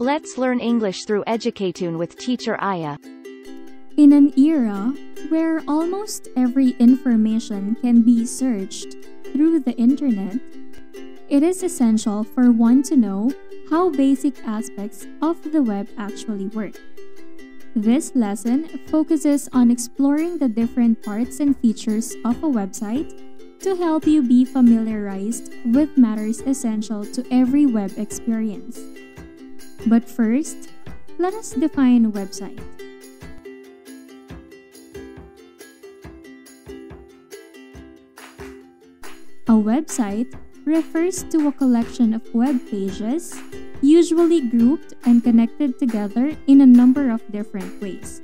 Let's learn English through Educatoon with teacher Aya. In an era where almost every information can be searched through the internet, it is essential for one to know how basic aspects of the web actually work. This lesson focuses on exploring the different parts and features of a website to help you be familiarized with matters essential to every web experience. But first, let us define a website. A website refers to a collection of web pages, usually grouped and connected together in a number of different ways.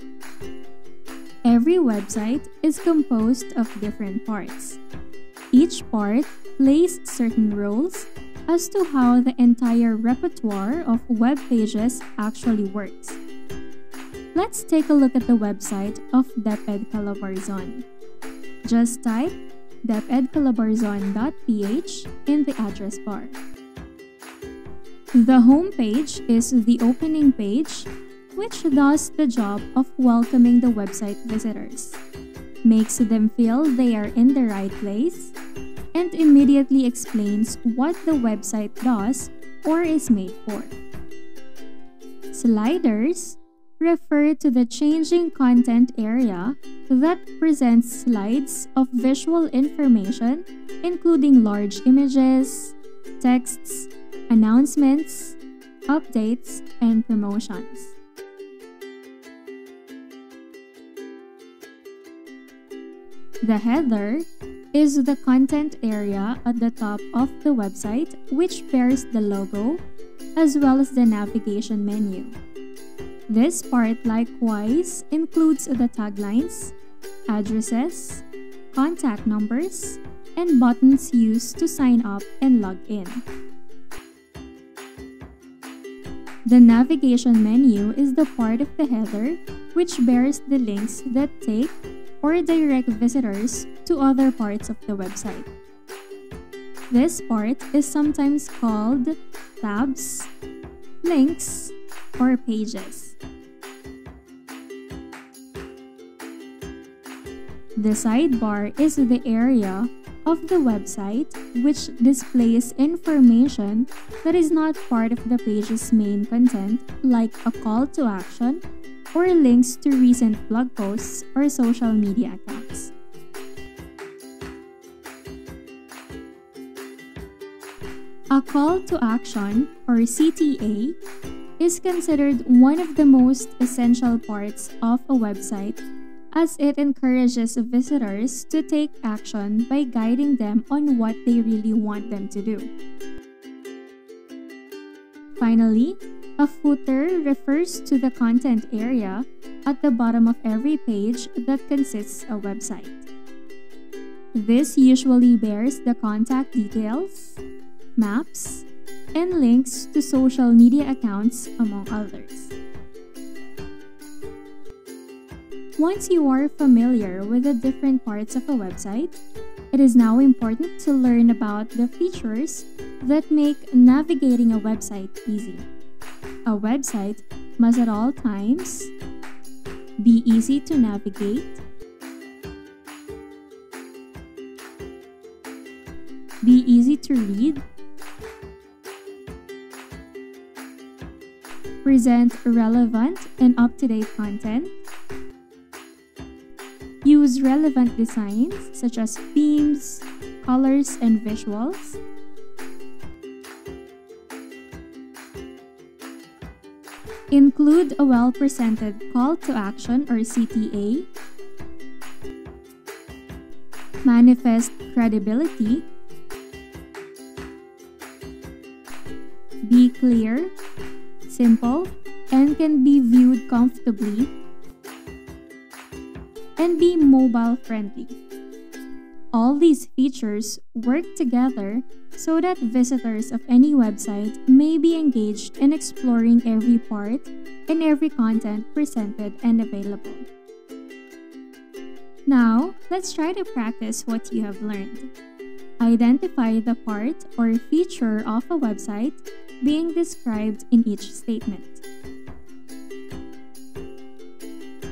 Every website is composed of different parts. Each part plays certain roles as to how the entire repertoire of web pages actually works. Let's take a look at the website of DepEd Calabarzon. Just type depedcalabarzon.ph in the address bar. The home page is the opening page, which does the job of welcoming the website visitors, makes them feel they are in the right place, and immediately explains what the website does or is made for. Sliders refer to the changing content area that presents slides of visual information, including large images, texts, announcements, updates, and promotions. The header is the content area at the top of the website which bears the logo as well as the navigation menu. This part likewise includes the taglines, addresses, contact numbers, and buttons used to sign up and log in. The navigation menu is the part of the header which bears the links that take or direct visitors to other parts of the website. This part is sometimes called tabs, links, or pages. The sidebar is the area of the website which displays information that is not part of the page's main content like a call to action or links to recent blog posts or social media accounts. A call to action, or CTA, is considered one of the most essential parts of a website as it encourages visitors to take action by guiding them on what they really want them to do. Finally, a footer refers to the content area at the bottom of every page that consists a website. This usually bears the contact details, maps, and links to social media accounts, among others. Once you are familiar with the different parts of a website, it is now important to learn about the features that make navigating a website easy. A website must at all times be easy to navigate, be easy to read, present relevant and up-to-date content, use relevant designs such as themes, colors, and visuals, Include a well-presented call to action or CTA. Manifest credibility. Be clear, simple, and can be viewed comfortably. And be mobile friendly. All these features work together so that visitors of any website may be engaged in exploring every part and every content presented and available. Now, let's try to practice what you have learned. Identify the part or feature of a website being described in each statement.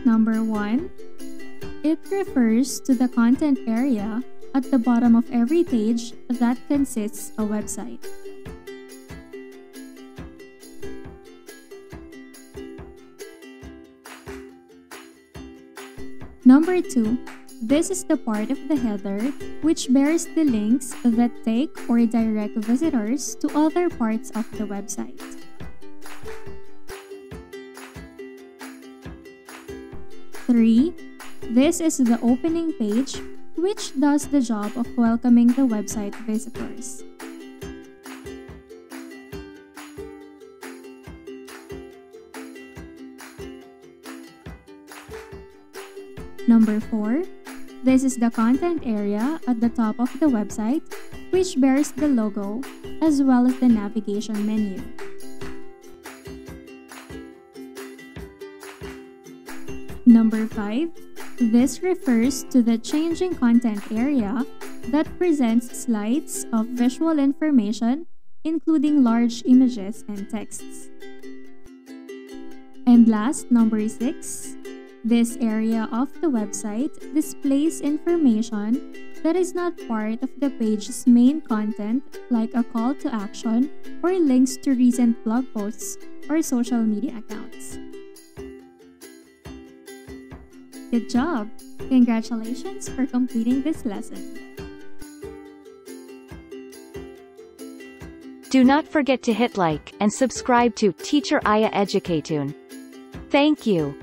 Number 1. It refers to the content area at the bottom of every page that consists a website. Number 2. This is the part of the header which bears the links that take or direct visitors to other parts of the website. Three, this is the opening page which does the job of welcoming the website visitors. Number 4. This is the content area at the top of the website, which bears the logo as well as the navigation menu. Number 5. This refers to the changing content area that presents slides of visual information, including large images and texts. And last, number 6. This area of the website displays information that is not part of the page's main content, like a call to action or links to recent blog posts or social media accounts. Good job! Congratulations for completing this lesson. Do not forget to hit like and subscribe to Teacher Aya Educatoon. Thank you.